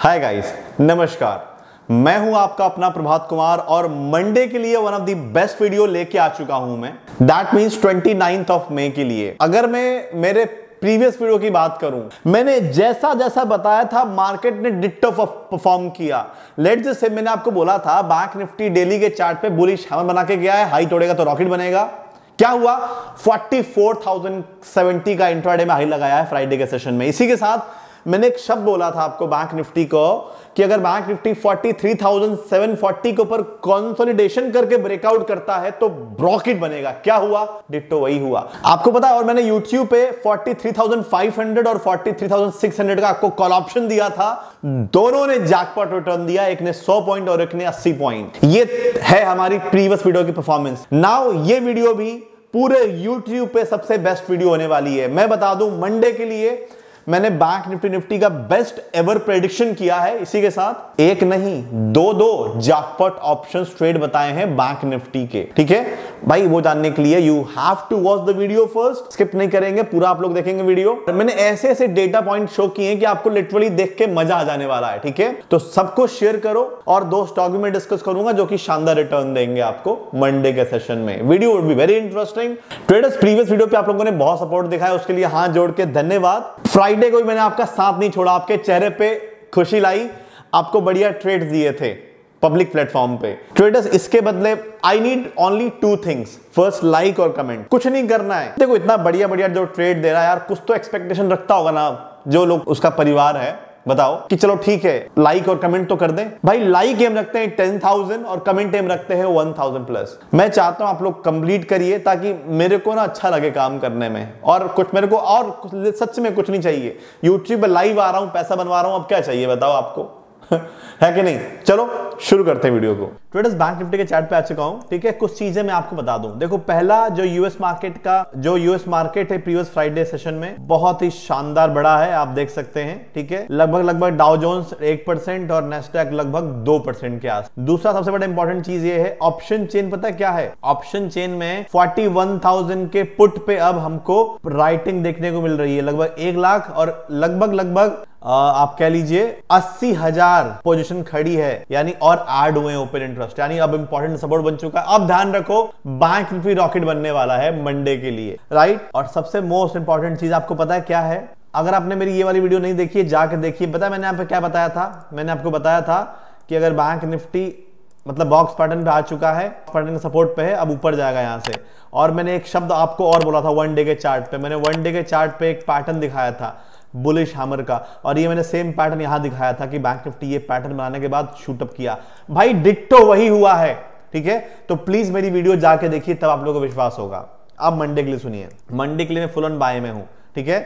Hi guys नमस्कार। मैं हूँ आपका अपना प्रभात कुमार और मंडे के लिए one of the best video लेके आ चुका हूँ मैं। That means twenty ninth of May के लिए। अगर मैं मेरे प्रीवियस वीडियो की बात करूँ मैंने जैसा जैसा बताया था मार्केट ने डिट्टो परफॉर्म किया। लेट जैसे मैंने आपको बोला था बैंक निफ्टी डेली के चार्ट पे बुलिश हैमर बना के गया है हाई तोड़ेगा तो रॉकेट बनेगा। क्या हुआ? 44,070 का इंट्राडे में हाई लगाया है फ्राइडे के सेशन में। इसी के साथ मैंने एक शब्द बोला था आपको बैंक निफ्टी को कि अगर बैंक निफ्टी 43,740 के ऊपर कंसोलिडेशन करके ब्रेकआउट करता है तो ब्रॉकेट बनेगा। क्या हुआ? डिट्टो वही हुआ। आपको पता है और मैंने YouTube पे 43,500 और 43,600 का आपको कॉल ऑप्शन दिया था। दोनों ने जैकपॉट रिटर्न दिया एक ने 100 पॉइंट और एक ने 80 पॉइंट ये है हमारी प्रीवियस वीडियो की परफॉर्मेंस नाउ ये वीडियो भी पूरे YouTube पे सबसे बेस्ट वीडियो होने वाली है। मैं बता दूँ मंडे के लिए मैंने बैंक निफ्टी निफ्टी का बेस्ट एवर प्रेडिक्शन किया है इसी के साथ। एक नहीं, दो दो जैकपॉट ऑप्शन ट्रेड बताए हैं बैंक निफ्टी के। ठीक है? भाई, वो जानने के लिए you have to watch the video first skip नहीं करेंगे, पूरा आप लोग देखेंगे वीडियो मैंने ऐसे ऐसे डेटा पॉइंट शो किए हैं कि आपको लिटरली देख के मज़ा आ जाने वाला है, ठीक है? तो सबको शेयर करो और दो स्टॉक में डिस्कस करूँगा जो कि शानदार रिटर्न देंगे आपको मंडे के सेशन में। Video would be very interesting traders previous video पे आप लोगों ने बहुत सपोर्ट दिखाया, उसके लिए हाथ जोड़ के धन्यवाद। फ्राइडे को भी मैंने आपका साथ नहीं छोड़ा, आपके चेहरे पे खुशी लाई, आपको बढ़िया ट्रेड दिए थे पब्लिक प्लेटफॉर्म पे। ट्रेडर्स इसके बदले I need only two things first like और कमेंट कुछ नहीं करना है। देखो, इतना बढ़िया बढ़िया जो ट्रेड दे रहा है यार, कुछ तो एक्सपेक्टेशन रखता होगा ना, जो लोग, उसका परिवार है। बताओ कि चलो ठीक है लाइक और कमेंट तो कर दें। भाई लाइक एम रखते हैं टेन थाउज़ेंड और कमेंट एम रखते हैं वन थाउज़ेंड प्लस मैं चाहता हूँ आप लोग कंप्लीट करिए ताकि मेरे को ना अच्छा लगे काम करने में। और कुछ मेरे को और सच में कुछ नहीं चाहिए। यूट्यूब पर लाइव आ रहा हूँ, पैसा बनवा रहा हूँ, अब क्या चाहिए बताओ आपको? है कि नहीं? चलो शुरू करते हैं वीडियो को। ट्रेडर्स बैंक निफ्टी के चार्ट पे आ चुका हूँ। ठीक है, कुछ चीज़ें मैं आपको बता दूँ। देखो, पहला जो यूएस मार्केट का, जो यूएस मार्केट है प्रीवियस फ्राइडे सेशन में, बहुत ही शानदार बड़ा है, आप देख सकते हैं। ठीक है, लगभग लगभग डाउ जोन्स एक परसेंट और नेस्टैक लगभग दो परसेंट के आस। दूसरा सबसे बड़ा इंपॉर्टेंट चीज़ ये है ऑप्शन चेन पता क्या है? ऑप्शन चेन में फोर्टी के पुट पे अब हमको राइटिंग देखने को मिल रही है, लगभग एक लाख और लगभग लगभग आप कह लीजिए अस्सी हज़ार पोजिशन खड़ी है, यानी और एड हुए ओपन इंटरेस्ट यानी अब इंपॉर्टेंट सपोर्ट बन चुका है। अब ध्यान रखो बैंक निफ्टी रॉकेट बनने वाला है मंडे के लिए राइट और सबसे मोस्ट इंपॉर्टेंट चीज़ आपको पता है क्या है? अगर आपने मेरी ये वाली वीडियो नहीं देखी है जाकर देखिए। पता है मैंने पे क्या बताया था? मैंने आपको बताया था कि अगर बैंक निफ्टी मतलब बॉक्स पैटर्न पे आ चुका है पैटर्न सपोर्ट पे है, अब ऊपर जाएगा यहाँ से। और मैंने एक शब्द आपको और बोला था वन डे के चार्ट पे। मैंने वन डे के चार्ट पे एक पैटर्न दिखाया था। बुलिश हैमर का। और ये मैंने सेम पैटर्न यहाँ दिखाया था कि बैंक निफ्टी ये पैटर्न बनाने के बाद शूटअप किया। भाई डिट्टो वही हुआ है, ठीक है? तो प्लीज़ मेरी वीडियो जाके देखिए, तब आप लोगों को विश्वास होगा। अब मंडे के लिए सुनिए। मंडे के लिए मैं फुल बाय में हूँ, ठीक है?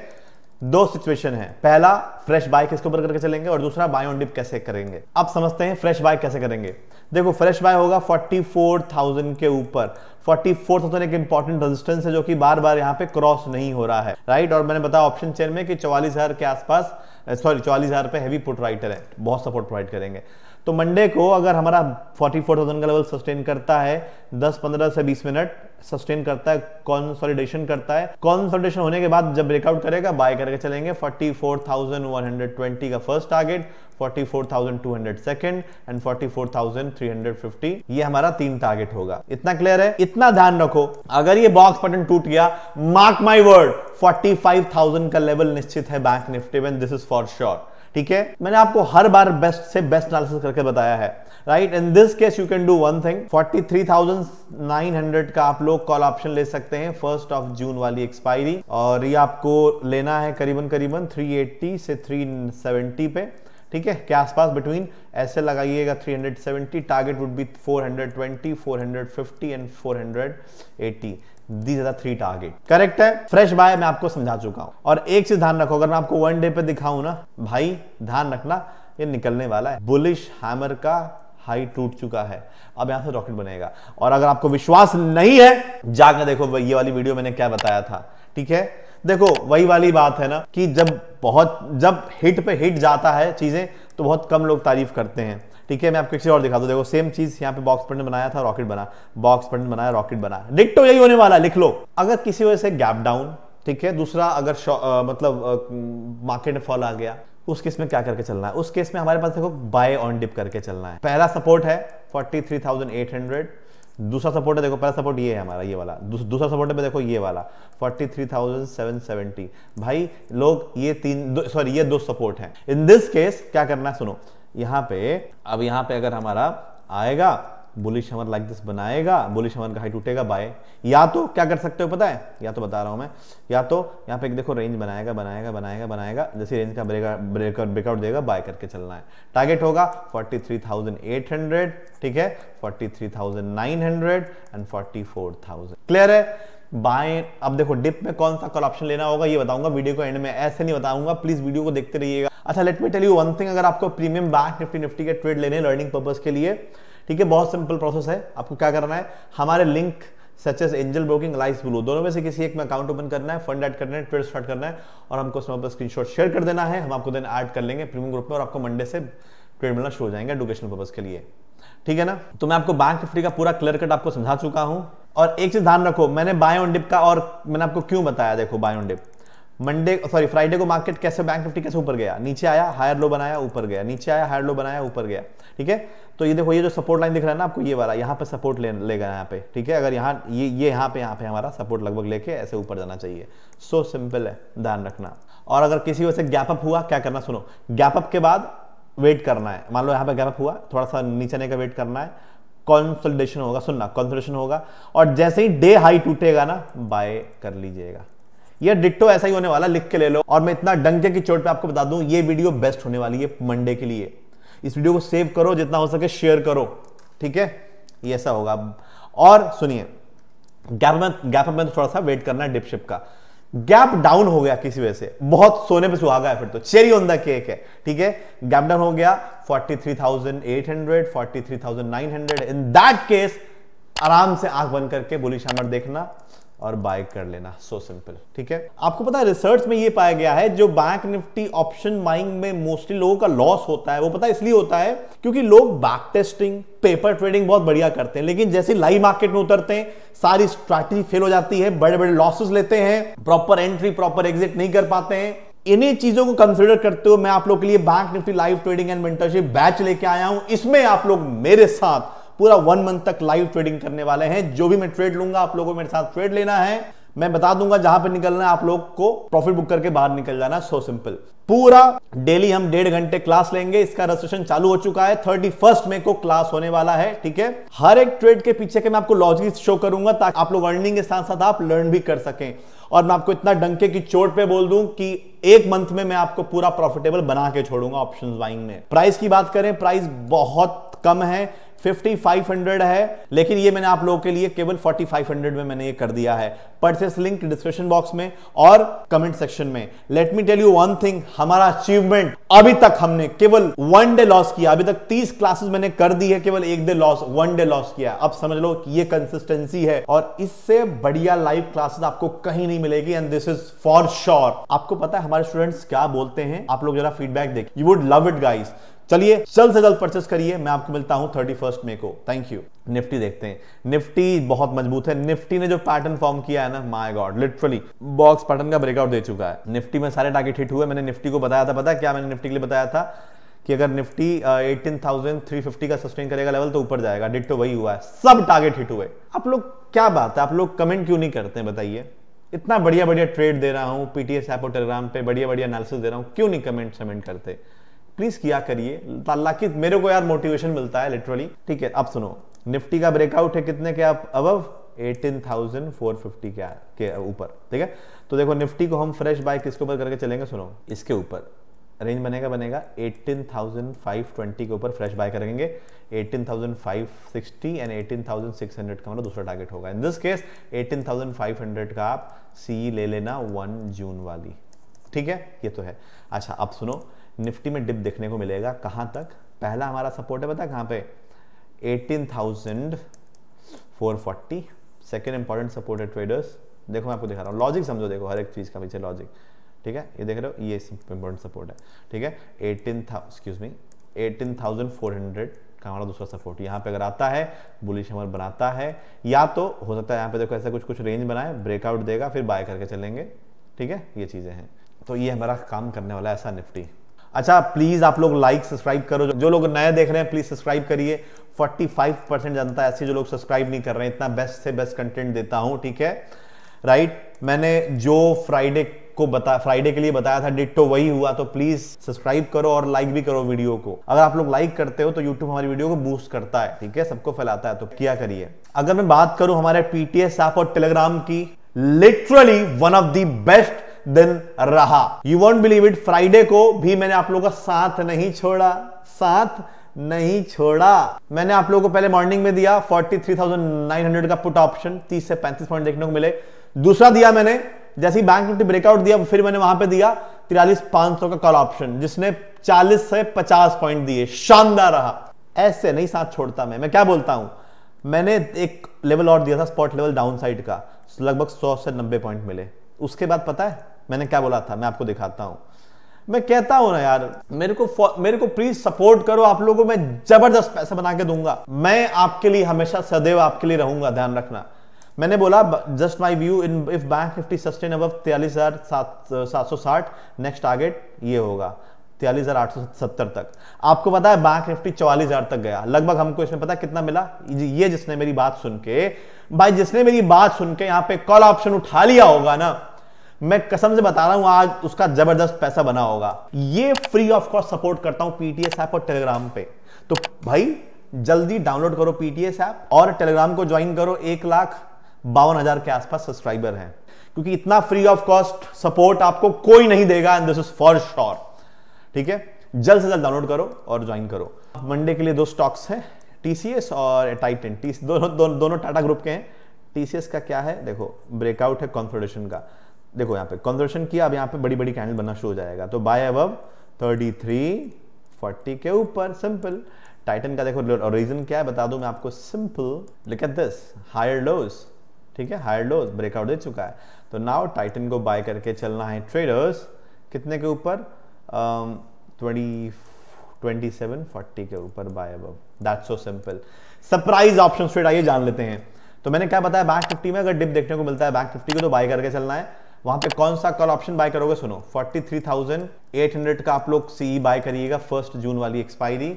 दो सिचुएशन है। पहला फ्रेश बाय किसके ऊपर करके चलेंगे और दूसरा बाय ऑन डिप कैसे करेंगे? अब समझते हैं फ्रेश बाय कैसे करेंगे। देखो फ्रेश बाय होगा 44,000 के ऊपर। 44,000 एक इंपॉर्टेंट रेजिस्टेंस है जो कि बार बार यहाँ पे क्रॉस नहीं हो रहा है। राइट और मैंने बताया ऑप्शन चेन में कि चौवालीस के आसपास सॉरी चौवालीस हज़ार पे हैवी पुट राइटर है। बहुत सपोर्ट प्रोवाइड करेंगे। तो मंडे को अगर हमारा 44,000 का लेवल सस्टेन करता है 10-15 से 20 मिनट सस्टेन करता है कॉन्सोलिडेशन करता है। कॉन्सोलिडेशन होने के बाद जब ब्रेकआउट करेगा बाय करके चलेंगे। 44,120 का फ़र्स्ट टारगेट 44,200 सेकंड एंड 44,350 ये हमारा तीन टारगेट होगा। इतना क्लियर है? इतना ध्यान रखो। अगर ये बॉक्स बटन टूट गया मार्क माई वर्ड 45,000 का लेवल निश्चित है बैंक निफ्टी में। दिस इज़ फॉर श्योर ठीक है? मैंने आपको हर बार बेस्ट से बेस्ट एनालिसिस करके बताया है right in this case you can do one thing 43,900 का आप लोग कॉल ऑप्शन ले सकते हैं फ़र्स्ट ऑफ़ जून वाली एक्सपायरी और ये आपको लेना है करीबन करीबन 380 से 370 पे ठीक है? के आसपास बिटवीन ऐसे लगाइएगा 370 target would be 420 450 and 480 these are three target correct है? फ्रेश बाय मैं आपको समझा चुका हूँ। और एक चीज़ ध्यान रखो, अगर मैं आपको वन डे पे दिखाऊँ ना, भाई, ध्यान रखना, ये निकलने वाला है। बुलिश हैमर का हाई टूट चुका है। अब यहाँ से रॉकेट बनेगा। और अगर आपको विश्वास नहीं है, जाकर देखो ये वाली वीडियो मैंने क्या बताया था। ठीक है? देखो, वही वाली बात है ना, कि जब बहुत जब हिट पे हिट जाता है चीज़ें तो बहुत कम लोग तारीफ़ करते हैं। ठीक है मैं आपको किसी और दिखा दूँ। देखो सेम चीज़ यहाँ पे बॉक्स पटन बनाया था रॉकेट बना। बॉक्स पटन बनाया रॉकेट बना। डिक्टो यही होने वाला लिख लो। अगर किसी वजह से गैप डाउन ठीक है दूसरा अगर आ, मतलब मार्केट में फॉल आ गया उस केस में क्या करके चलना है? उस केस में हमारे पास देखो बाय ऑन डिप करके चलना है। पहला सपोर्ट है 43,800 दूसरा सपोर्ट है देखो पहला सपोर्ट ये है हमारा ये वाला। दूसरा सपोर्ट है देखो ये वाला। 43,770 भाई लोग ये तीन सॉरी ये दो सपोर्ट हैं। इन दिस केस क्या करना है सुनो। यहाँ पे अब यहाँ पे अगर हमारा आएगा बुलिश हमर लाइक दिस बनाएगा बुलिश हमर का हाई टूटेगा बाय या तो क्या कर सकते हो पता है? या तो बता रहा हूँ मैं। या तो यहाँ पे एक देखो रेंज बनाएगा बनाएगा बनाएगा बनाएगा जैसे रेंज का ब्रेक ब्रेकआउट ब्रेकआउट देगा बाय करके चलना है। टारगेट होगा 43,800 ठीक है? 43,900 एंड 44,000 क्लियर है? बाय अब देखो डिप में कौन सा कॉल ऑप्शन लेना होगा, ये बताऊँगा वीडियो को एंड में ऐसे नहीं बताऊँगा प्लीज़ वीडियो को देखते रहिएगा। अच्छा let me tell you one thing अगर आपको प्रीमियम बैंक निफ्टी निफ्टी के ट्रेड लेने लर्निंग पर्पज के लिए, ठीक है, बहुत सिंपल प्रोसेस है, आपको क्या करना है, हमारे link such as Angel Broking लाइस ब्लू दोनों में से किसी एक में अकाउंट ओपन करना है फंड ऐड करना है ट्रेड स्टार्ट करना है, और हमको उसमें स्क्रीनशॉट शेयर कर देना है, हम आपको देन ऐड कर लेंगे प्रीमियम ग्रुप में, और आपको मंडे से ट्रेड मिलना शुरू हो जाएँगे एडुकेशनल पर्पज के लिए। ठीक है ना? तो मैं आपको बैंक निफ्टी का पूरा क्लियर कट आपको समझा चुका हूँ। और एक चीज़ ध्यान रखो, मैंने बाय ऑन डिप का और मैंने आपको क्यों बताया, देखो buy on dip Monday sorry Friday को मार्केट कैसे बैंक निफ्टी कैसे ऊपर गया? नीचे आया हायर लो बनाया, ऊपर गया। नीचे आया हायर लो बनाया, ऊपर गया। ठीक है? तो ये देखो, ये जो सपोर्ट लाइन दिख रहा है ना आपको, ये वाला, यहाँ पे सपोर्ट ले, लेगा यहाँ पे। ठीक है? अगर यहाँ, ये ये यहाँ पे यहाँ पे हमारा सपोर्ट लगभग लेके ऐसे ऊपर जाना चाहिए। सो so सिंपल है, ध्यान रखना। और अगर किसी वजह से गैप अप हुआ, क्या करना सुनो? गैप अप के बाद वेट करना है। मान लो यहाँ पे गैप अप हुआ, थोड़ा सा नीचे का वेट करना है। कॉन्सोलिडेशन होगा, सुनना कॉन्सोलिडेशन होगा। और जैसे ही डे हाई टूटेगा ना बाय कर लीजिएगा। ये डिट्टो ऐसा ही होने वाला, लिख के ले लो। और मैं इतना डंके की चोट पे आपको बता दूँ, ये वीडियो बेस्ट होने वाली है मंडे के लिए। इस वीडियो को सेव करो, जितना हो सके शेयर करो। ठीक है? ये ऐसा होगा। और सुनिए गैप में गैप में थोड़ा सा वेट करना है डिपशिप का। गैप डाउन हो गया किसी वजह से। बहुत सोने पे सुहागा है फिर तो। चेरी ऑन द केक है। ठीक है? गैप डाउन हो गया। 43,800 43,900 इन दैट केस आराम से आँख बंद करके बोली हैमर देखना। और बाय कर लेना सो सिंपल ठीक है? आपको पता है रिसर्च में ये पाया गया है, जो बैंक निफ्टी ऑप्शन बाइंग में मोस्टली लोगों का लॉस होता है, वो पता इसलिए होता है क्योंकि लोग बैक टेस्टिंग पेपर ट्रेडिंग बहुत बढ़िया करते हैं, लेकिन जैसे लाइव मार्केट में उतरते हैं, सारी स्ट्रैटेजी फेल हो जाती है बड़े बड़े लॉसेस लेते हैं प्रॉपर एंट्री प्रॉपर एग्जिट नहीं कर पाते हैं। इन्हीं चीज़ों को कंसिडर करते हुए मैं आप लोग के लिए bank Nifty live trading and mentorship batch लेके आया हूँ। इसमें आप लोग मेरे साथ पूरा वन मंथ तक लाइव ट्रेडिंग करने वाले हैं। जो भी मैं ट्रेड लूँगा, आप लोगों को मेरे साथ ट्रेड लेना है। मैं बता दूँगा जहाँ पे निकलना है, आप लोग को प्रॉफिट बुक करके बाहर निकल जाना। सो सिंपल पूरा डेली हम डेढ़ घंटे क्लास लेंगे। इसका रजिस्ट्रेशन चालू हो चुका है। थर्टी फ़र्स्ट में को क्लास होने वाला है, ठीक है? हर एक ट्रेड के पीछे के मैं आपको लॉजिक शो करूँगा ताकि आप लोग अर्निंग के साथ साथ आप लर्न भी कर सकें। और मैं आपको इतना डंके की चोट पे बोल दूँ कि एक मंथ में मैं आपको पूरा प्रॉफिटेबल बना के छोड़ूँगा ऑप्शंस बाइंग में। प्राइस की बात करें प्राइस बहुत कम है 5500 है, लेकिन ये मैंने आप लोगों के लिए केवल 4500 में मैंने ये कर दिया है। परचेस लिंक डिस्क्रिप्शन बॉक्स में और कमेंट सेक्शन में। Let me tell you one thing हमारा अचीवमेंट अभी तक हमने केवल वन डे लॉस किया। अभी तक 30 क्लासेस मैंने कर दी है, केवल एक day loss one day loss किया अब समझ लो कि ये कंसिस्टेंसी है और इससे बढ़िया लाइव क्लासेस आपको कहीं नहीं मिलेगी and this is for sure आपको पता है हमारे स्टूडेंट्स क्या बोलते हैं? आप लोग जरा फीडबैक देखिए you would love it guys चलिए, जल्द से जल्द परचेस करिए। मैं आपको मिलता हूँ थर्टी फ़र्स्ट मे को। थैंक यू निफ्टी देखते हैं। निफ्टी बहुत मज़बूत है। निफ्टी ने जो पैटर्न फॉर्म किया है ना my god literally box pattern का ब्रेकआउट दे चुका है। निफ्टी में सारे टारगेट हिट हुए। मैंने निफ्टी को बताया था। पता क्या मैंने निफ्टी के लिए बताया था? कि अगर निफ्टी एटीन थ्री फिफ्टी का सस्टेन करेगा लेवल तो ऊपर जाएगा। डिट्टो वही हुआ है। सब टारगेट हिट हुए। आप लोग क्या बात है? आप लोग कमेंट क्यों नहीं करते बताइए? इतना बढ़िया बढ़िया ट्रेड दे रहा हूँ। पीटीएस ऐप और टेलीग्राम पे बढ़िया बढ़िया एनालिसिस दे रहा हूँ। क्यों नहीं कमेंट समेंट करते? प्लीज़ किया करिए। ताकि मेरे को यार मोटिवेशन मिलता है लिटरली ठीक है अब सुनो। निफ्टी का ब्रेकआउट है कितने के आप? अब 18,450 के के ऊपर। ठीक है? तो देखो निफ्टी को हम फ्रेश बाय किसके ऊपर करके चलेंगे? सुनो। इसके ऊपर। रेंज बनेगा बनेगा। 18,520 के ऊपर फ्रेश बाय करेंगे। 18,560 एंड 18,600 का मतलब दूसरा टारगेट होगा। इन दिस केस 18,500 का आप सी ले लेना 1 जून वाली। ठीक है? ये तो है। अच्छा अब सुनो। निफ्टी में डिप देखने को मिलेगा। कहाँ तक? पहला हमारा सपोर्ट है पता कहाँ पे? 18,440 सेकेंड इंपॉर्टेंट सपोर्ट है ट्रेडर्स देखो मैं आपको दिखा रहा हूँ। लॉजिक समझो देखो हर एक चीज़ का पीछे लॉजिक ठीक है? ये देख रहे हो ये इंपॉर्टेंट सपोर्ट है। ठीक है? Eighteen excuse me eighteen thousand four hundred का हमारा दूसरा सपोर्ट यहाँ पे अगर आता है बुलिश हमर बनाता है या तो हो सकता है यहाँ पे देखो ऐसा कुछ कुछ रेंज बनाए ब्रेकआउट देगा फिर बाय करके चलेंगे। ठीक है? ये चीज़ें हैं। तो ये हमारा काम करने वाला है ऐसा निफ्टी। अच्छा प्लीज़ आप लोग लाइक सब्सक्राइब करो। जो लोग नए देख रहे हैं प्लीज़ सब्सक्राइब करिए। 45 परसेंट जनता ऐसी जो लोग सब्सक्राइब नहीं कर रहे हैं, इतना बेस्ट से बेस्ट कंटेंट देता हूँ, ठीक है? राइट मैंने जो फ्राइडे को बता फ्राइडे के लिए बताया था डिट्टो वही हुआ तो प्लीज़ सब्सक्राइब करो और लाइक भी करो वीडियो को। अगर आप लोग लाइक करते हो तो यूट्यूब हमारी वीडियो को बूस्ट करता है, ठीक है? सबको फैलाता है तो क्या करिए। अगर मैं बात करूँ हमारे पीटीएस ऐप और टेलीग्राम की literally one of the best दिन रहा। You won't believe it Friday को भी मैंने आप लोगों का साथ नहीं छोड़ा। साथ नहीं छोड़ा। मैंने आप लोगों को पहले मॉर्निंग में दिया 43,900 का पुट ऑप्शन 30 से 35 पॉइंट देखने को मिले। दूसरा दिया मैंने जैसे ही बैंक निफ्टी ब्रेकआउट दिया फिर मैंने वहाँ पे दिया तिरालीस पाँच सौ का कॉल ऑप्शन जिसने 40 से 50 पॉइंट दिए। शानदार रहा। ऐसे नहीं साथ छोड़ता मैं। मैं क्या बोलता हूँ? मैंने एक लेवल और दिया था स्पॉट लेवल डाउन का। लगभग 100 से 90 पॉइंट मिले। उसके बाद पता है? मैंने क्या बोला था? मैं आपको दिखाता हूँ। मैं कहता हूँ ना यार, मेरे को मेरे को प्लीज़ सपोर्ट करो। आप लोगों को मैं ज़बरदस्त पैसा बना के दूँगा। मैं आपके लिए हमेशा सदैव आपके लिए रहूँगा, ध्यान रखना। मैंने बोला just my view in if bank Nifty sustain अब तियालीस हज़ार सात सौ साठ नेक्स्ट टारगेट ये होगा तियालीस हज़ार आठ सौ सत्तर तक। आपको पता है बैंक निफ्टी चौवालीस हज़ार तक गया। लगभग हमको इसमें पता कितना मिला? ये जिसने मेरी बात सुन के, भाई जिसने मेरी बात सुन के यहाँ पे कॉल ऑप्शन उठा लिया होगा ना मैं कसम से बता रहा हूँ, आज उसका ज़बरदस्त पैसा बना होगा। ये फ्री ऑफ़ कॉस्ट सपोर्ट करता हूँ पीटीएस ऐप और टेलीग्राम पे। तो भाई, जल्दी डाउनलोड करो पीटीएस ऐप और टेलीग्राम को ज्वाइन करो। एक लाख बावन हज़ार के आसपास सब्सक्राइबर हैं। क्योंकि इतना फ्री ऑफ़ कॉस्ट सपोर्ट आपको कोई नहीं देगा and this is for sure ठीक है? जल्द से जल्द डाउनलोड करो और ज्वाइन करो। मंडे के लिए दो स्टॉक्स हैं टीसीएस और टाइटन टी दोनों दोनों दोनों टाटा ग्रुप के हैं। टीसीएस का क्या है? देखो ब्रेकआउट है कॉन्फिडेशन का। देखो यहाँ पे कॉन्वर्शन किया, अब यहाँ पे बड़ी बड़ी कैंडल बनना शुरू हो जाएगा। तो बाय अब थर्टी थ्री फोर्टी के ऊपर सिंपल टाइटन का देखो रीजन क्या है, बता दू मैं आपको simple look at this higher lows ठीक है? हायर लोज ब्रेकआउट दे चुका है। तो नाउ टाइटन को बाय करके चलना है ट्रेडर्स कितने के ऊपर? ट्वेंटी ट्वेंटी सेवन फोर्टी के ऊपर बाय अब that's so simple surprise option trade आइए जान लेते हैं। तो मैंने क्या बताया बैंक निफ्टी में अगर डिप देखने को मिलता है बैंक निफ्टी को तो बाय करके चलना है। वहाँ पे कौन सा कॉल ऑप्शन बाय करोगे सुनो? 43,800 का आप लोग सी बाय करिएगा फ़र्स्ट जून वाली एक्सपायरी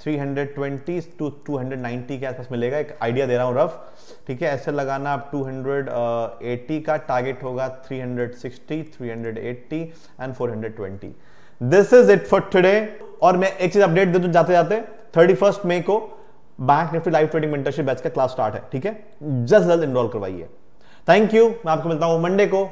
320 टू 290 के आसपास मिलेगा। एक आइडिया दे रहा हूँ रफ ठीक है ऐसे लगाना आप 280 का टारगेट होगा 360 380 and 420 this is it for today और मैं एक चीज़ अपडेट दे दूँ जाते जाते 31 मई को bank Nifty live trading mentorship batch का क्लास स्टार्ट है। ठीक है? जल्द जल्द इनरोल करवाइए। थैंक यू मैं आपको मिलता हूँ मंडे को।